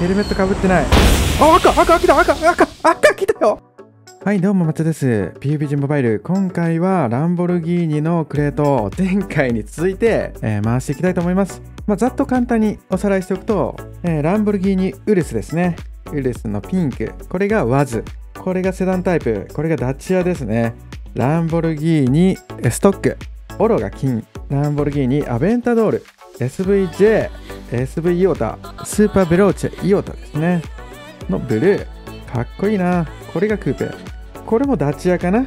ヘルメットかぶってない。あ赤赤来た赤赤赤来たよ。はいどうも松です。PUBG モバイル今回はランボルギーニのクレート前回に続いて、えー、回していきたいと思います。まあ、ざっと簡単におさらいしておくと、えー、ランボルギーニウルスですね。ウルスのピンク。これがワズ。これがセダンタイプ。これがダチアですね。ランボルギーニストック。オロが金。ランボルギーニアベンタドール。SVJ SV イオタスーパーベローチェイオタですね。のブルー。かっこいいな。これがクーペこれもダチアかな。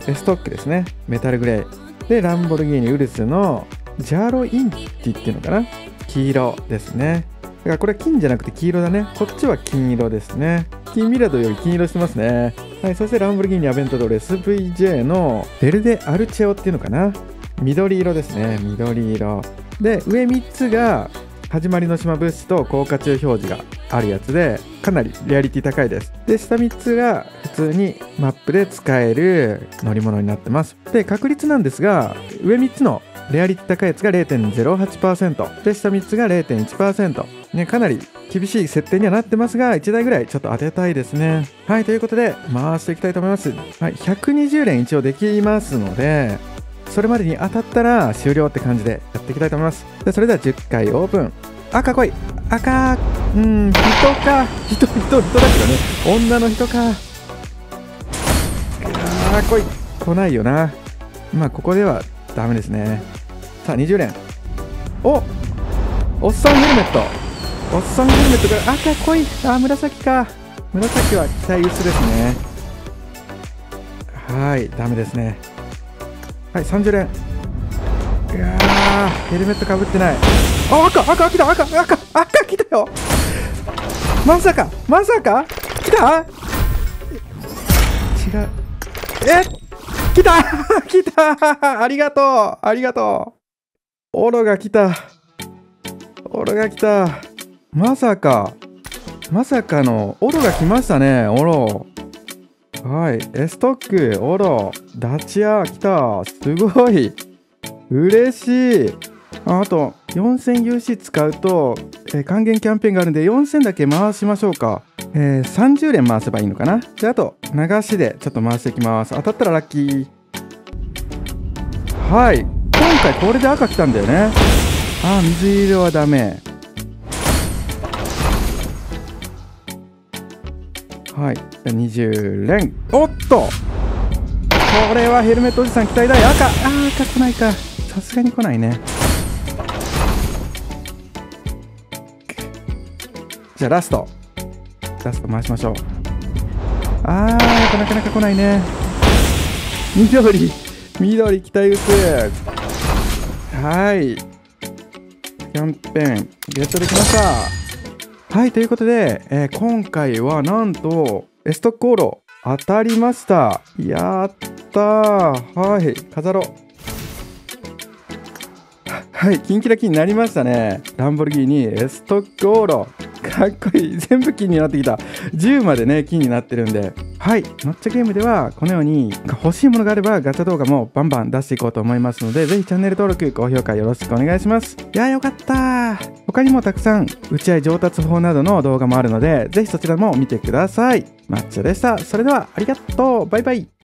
ストックですね。メタルグレーでランボルギーニウルスのジャーロインティっていうのかな。黄色ですね。だからこれは金じゃなくて黄色だね。こっちは金色ですね。金ミラドより金色してますね。はいそしてランボルギーニアベントドール SVJ のベルデ・アルチェオっていうのかな。緑色ですね。緑色。で上3つが始まりの島物質と効果中表示があるやつでかなりレアリティ高いです。で下3つが普通にマップで使える乗り物になってます。で確率なんですが上3つのレアリティ高いやつが0.08%で下3つが0.1%ねかなり厳しい設定にはなってますが1台ぐらいちょっと当てたいですね。はいということで回していきたいと思います。はい120連一応できますのでそれまでに当たったら終了って感じでやっていきたいと思います。でそれでは10回オープン。赤来い赤。うん人か。人人人だけどね。女の人か。あー来い来ないよな。まあここではダメですね。さあ20連。おおっさんヘルメット。おっさんヘルメットから赤来い。あ紫か。紫は期待薄ですね。はいダメですね。はい30連いやーヘルメットかぶってない。あ赤赤来た赤赤赤来たよ。まさかまさか？来た？違う。え？来た？来た。ありがとう。ありがとう。オロが来た。オロが来た。まさか。まさかのオロが来ましたねオロ。はい。エストック。オロダチア来た。すごい。嬉しい。あと 4000UC 使うと、えー、還元キャンペーンがあるんで4000だけ回しましょうか、えー、30連回せばいいのかな。じゃああと流しでちょっと回していきます。当たったらラッキー。はい。今回これで赤来たんだよね。あ水色はダメ。はい。20連。おっと。これはヘルメットおじさん期待だ赤。あ赤来ないか。さすがに来ないね。じゃあラスト。ラスト回しましょう。あーなかなか来ないね。緑。緑期待薄。はい。キャンペーン。ゲットできました。はいということで、えー、今回はなんとエストックオーロ当たりました。やったー。はい飾ろう。はいキンキラキンになりましたね。ランボルギーニエストックオーロかっこいい。全部金になってきた。10までね金になってるんで。はい。抹茶ゲームではこのように欲しいものがあればガチャ動画もバンバン出していこうと思いますのでぜひチャンネル登録高評価よろしくお願いします。いやよかった。他にもたくさん打ち合い上達法などの動画もあるのでぜひそちらも見てください。抹茶でした。それではありがとう。バイバイ。